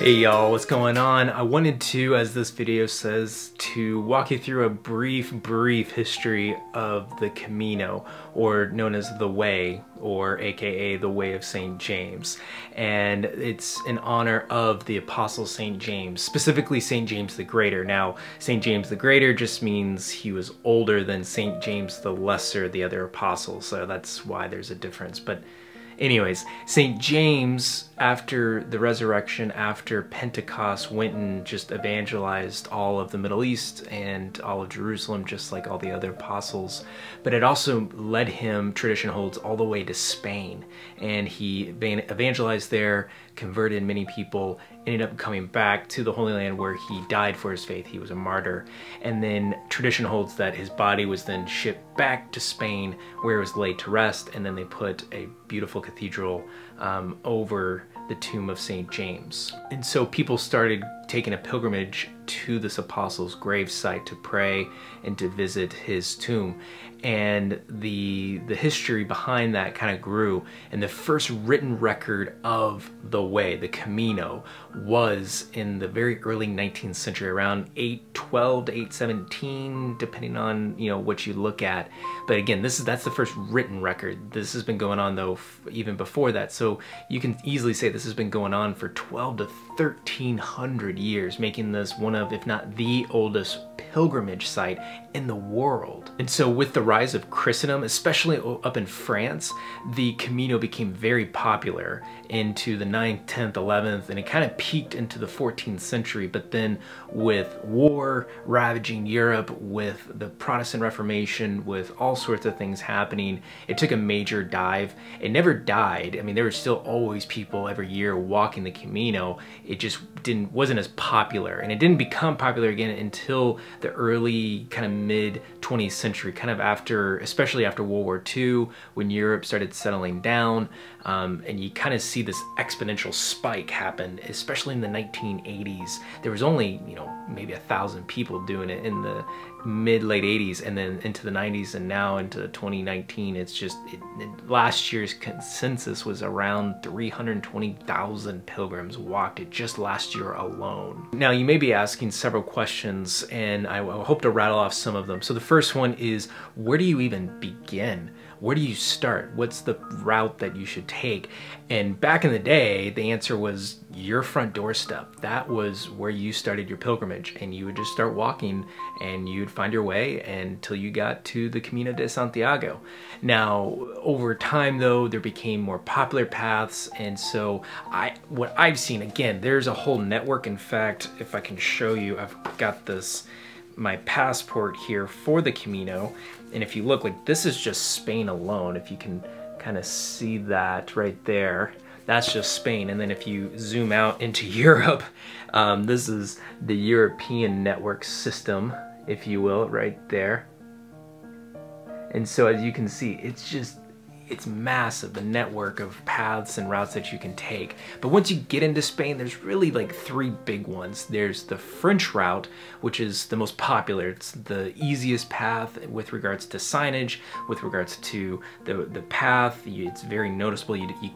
Hey y'all, what's going on? I wanted to, as this video says, to walk you through a brief, brief history of the Camino, or known as the Way, or aka the Way of St. James. And it's in honor of the Apostle St. James, specifically St. James the Greater. Now, St. James the Greater just means he was older than St. James the Lesser, the other apostle, so that's why there's a difference. But anyways, St. James after the resurrection, after Pentecost, went and just evangelized all of the Middle East and all of Jerusalem, just like all the other apostles. But it also led him, tradition holds, all the way to Spain. And he evangelized there, converted many people, ended up coming back to the Holy Land where he died for his faith. He was a martyr. And then tradition holds that his body was then shipped back to Spain where it was laid to rest. And then they put a beautiful cathedral um, over the tomb of St. James. And so people started taking a pilgrimage to this apostle's gravesite to pray and to visit his tomb. And the, the history behind that kind of grew. And the first written record of the way, the Camino, was in the very early 19th century, around 812 to 817, depending on you know what you look at. But again, this is that's the first written record. This has been going on though even before that. So you can easily say this has been going on for 12 to 1300 years, making this one of, if not the oldest pilgrimage site in the world. And so with the rise of Christendom, especially up in France, the Camino became very popular into the 9th, 10th, 11th, and it kind of peaked into the 14th century. But then with war ravaging Europe, with the Protestant Reformation, with all sorts of things happening, it took a major dive. It never died. I mean, there were still always people every year walking the Camino. It just didn't wasn't as popular, and it didn't become popular again until the early kind of mid 20th century, kind of after, especially after World War II, when Europe started settling down, um, and you kind of see this exponential spike happen, especially in the 1980s. There was only, you know, maybe a thousand people doing it in the mid late 80s and then into the 90s and now into 2019 it's just it, it, last year's consensus was around 320,000 pilgrims walked it just last year alone now you may be asking several questions and I, I hope to rattle off some of them so the first one is where do you even begin where do you start? What's the route that you should take? And back in the day, the answer was your front doorstep. That was where you started your pilgrimage and you would just start walking and you'd find your way until you got to the Camino de Santiago. Now, over time though, there became more popular paths and so I, what I've seen, again, there's a whole network. In fact, if I can show you, I've got this my passport here for the Camino. And if you look, like this is just Spain alone. If you can kind of see that right there, that's just Spain. And then if you zoom out into Europe, um, this is the European network system, if you will, right there. And so as you can see, it's just it's massive, the network of paths and routes that you can take. But once you get into Spain, there's really like three big ones. There's the French route, which is the most popular. It's the easiest path with regards to signage, with regards to the, the path. It's very noticeable. You, you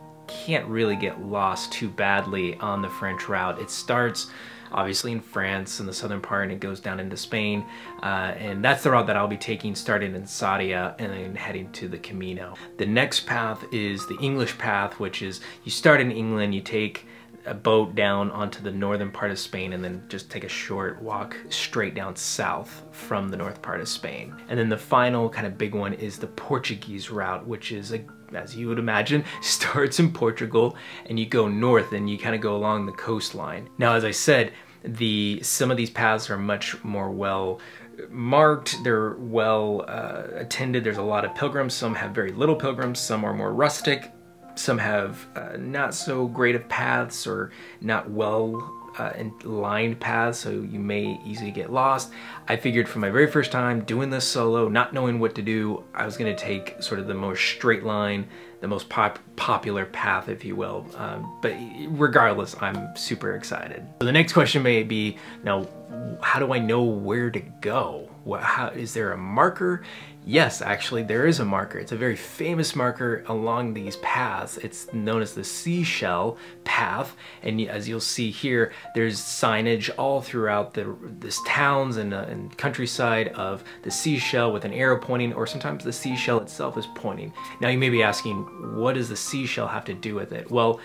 can't really get lost too badly on the French route. It starts obviously in France in the southern part and it goes down into Spain. Uh, and that's the route that I'll be taking starting in Sarria and then heading to the Camino. The next path is the English path, which is you start in England, you take a boat down onto the northern part of Spain and then just take a short walk straight down south from the north part of Spain. And then the final kind of big one is the Portuguese route, which is a as you would imagine, starts in Portugal and you go north and you kind of go along the coastline. Now, as I said, the some of these paths are much more well marked, they're well uh, attended, there's a lot of pilgrims, some have very little pilgrims, some are more rustic, some have uh, not so great of paths or not well uh, lined paths, so you may easily get lost. I figured for my very first time doing this solo, not knowing what to do, I was gonna take sort of the more straight line, the most pop popular path, if you will. Um, but regardless, I'm super excited. So the next question may be, now, how do I know where to go? What, how, is there a marker? Yes, actually, there is a marker. It's a very famous marker along these paths. It's known as the seashell path. And as you'll see here, there's signage all throughout the this towns and, uh, and countryside of the seashell with an arrow pointing, or sometimes the seashell itself is pointing. Now you may be asking, what does the seashell have to do with it? Well,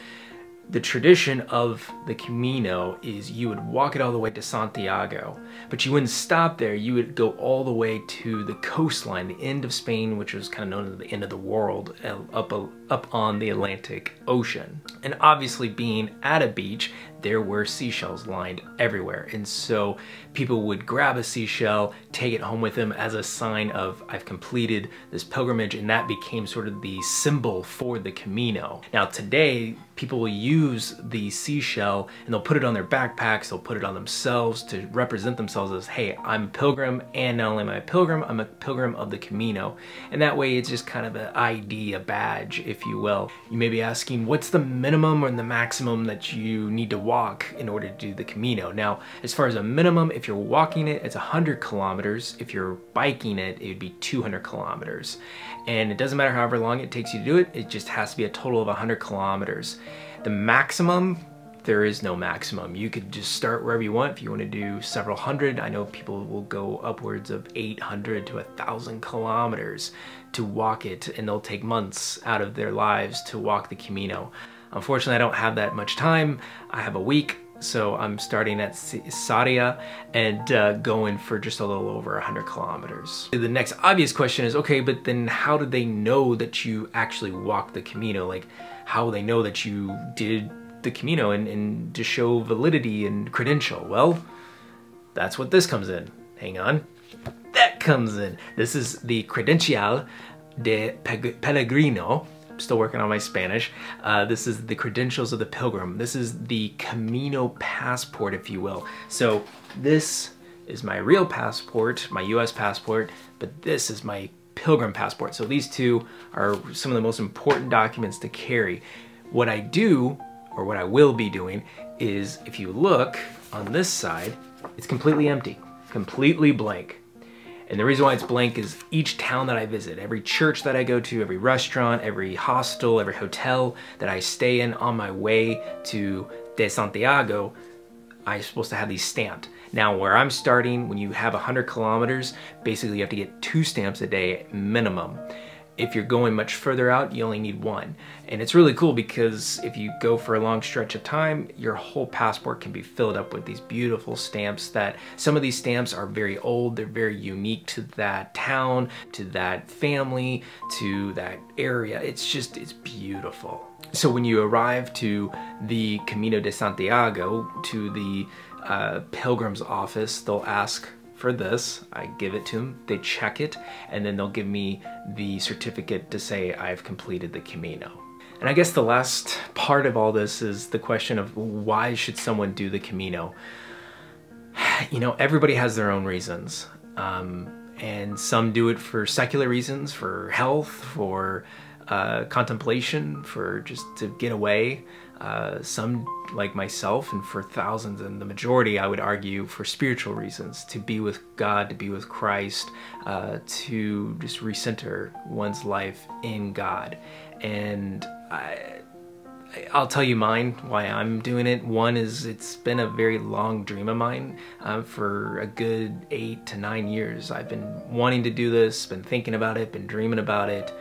the tradition of the Camino is you would walk it all the way to Santiago, but you wouldn't stop there. You would go all the way to the coastline, the end of Spain, which was kind of known as the end of the world, uh, up, up on the Atlantic Ocean. And obviously being at a beach, there were seashells lined everywhere. And so people would grab a seashell, take it home with them as a sign of I've completed this pilgrimage and that became sort of the symbol for the Camino. Now today, people will use the seashell and they'll put it on their backpacks, they'll put it on themselves to represent themselves as, hey, I'm a pilgrim and not only am I a pilgrim, I'm a pilgrim of the Camino. And that way it's just kind of an ID, a badge, if you will. You may be asking, what's the minimum or the maximum that you need to walk in order to do the Camino? Now, as far as a minimum, if you're walking it, it's 100 kilometers. If you're biking it, it would be 200 kilometers. And it doesn't matter however long it takes you to do it, it just has to be a total of 100 kilometers. The maximum, there is no maximum. You could just start wherever you want. If you want to do several hundred, I know people will go upwards of 800 to 1,000 kilometers to walk it, and they'll take months out of their lives to walk the Camino. Unfortunately, I don't have that much time. I have a week, so I'm starting at Sarria and uh, going for just a little over 100 kilometers. The next obvious question is, okay, but then how do they know that you actually walked the Camino? Like, how will they know that you did the Camino and, and to show validity and credential? Well, that's what this comes in. Hang on. That comes in. This is the Credencial de Pellegrino still working on my Spanish. Uh, this is the credentials of the pilgrim. This is the Camino passport, if you will. So this is my real passport, my US passport, but this is my pilgrim passport. So these two are some of the most important documents to carry. What I do, or what I will be doing, is if you look on this side, it's completely empty, completely blank. And the reason why it's blank is each town that I visit, every church that I go to, every restaurant, every hostel, every hotel that I stay in on my way to De Santiago, I'm supposed to have these stamped. Now where I'm starting, when you have 100 kilometers, basically you have to get two stamps a day minimum. If you're going much further out, you only need one. And it's really cool because if you go for a long stretch of time, your whole passport can be filled up with these beautiful stamps that some of these stamps are very old, they're very unique to that town, to that family, to that area. It's just, it's beautiful. So when you arrive to the Camino de Santiago, to the uh, pilgrim's office, they'll ask for this. I give it to them, they check it, and then they'll give me the certificate to say I've completed the Camino. And I guess the last part of all this is the question of why should someone do the Camino? You know, everybody has their own reasons. Um, and some do it for secular reasons, for health, for uh, contemplation, for just to get away. Uh, some like myself and for thousands and the majority I would argue for spiritual reasons to be with God to be with Christ uh, to just recenter one's life in God and I I'll tell you mine, why I'm doing it. One is it's been a very long dream of mine uh, for a good eight to nine years. I've been wanting to do this, been thinking about it, been dreaming about it,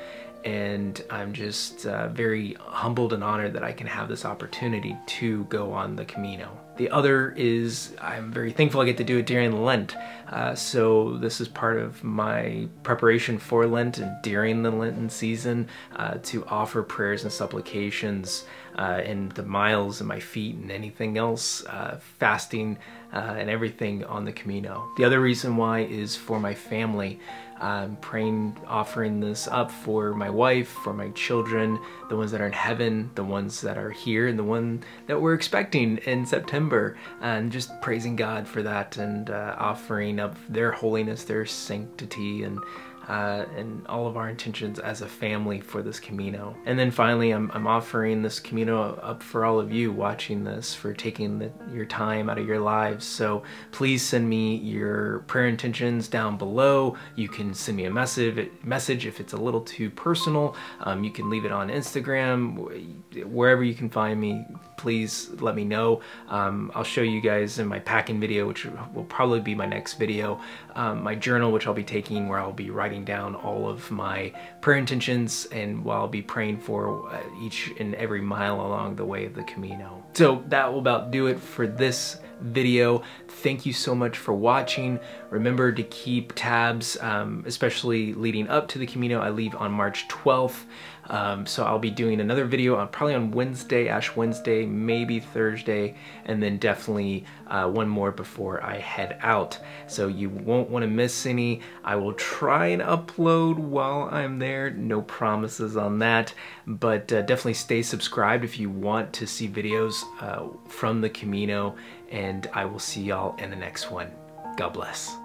and I'm just uh, very humbled and honored that I can have this opportunity to go on the Camino. The other is I'm very thankful I get to do it during Lent. Uh, so this is part of my preparation for Lent and during the Lenten season uh, to offer prayers and supplications uh, and the miles in my feet and anything else, uh, fasting uh, and everything on the Camino. The other reason why is for my family. I'm praying, offering this up for my wife, for my children, the ones that are in heaven, the ones that are here, and the one that we're expecting in September. And just praising God for that and uh, offering up their holiness, their sanctity, and uh, and all of our intentions as a family for this Camino. And then finally, I'm, I'm offering this Camino up for all of you watching this for taking the, your time out of your lives. So please send me your prayer intentions down below. You can send me a message, message if it's a little too personal. Um, you can leave it on Instagram, wherever you can find me. Please let me know. Um, I'll show you guys in my packing video, which will probably be my next video, um, my journal, which I'll be taking where I'll be writing down all of my prayer intentions and while I'll be praying for uh, each and every mile along the way of the Camino. So that will about do it for this video. Thank you so much for watching. Remember to keep tabs, um, especially leading up to the Camino. I leave on March 12th. Um, so I'll be doing another video on probably on Wednesday, Ash Wednesday, maybe Thursday, and then definitely uh, one more before I head out. So you won't want to miss any. I will try and upload while I'm there. No promises on that, but uh, definitely stay subscribed if you want to see videos uh, from the Camino and I will see y'all in the next one. God bless.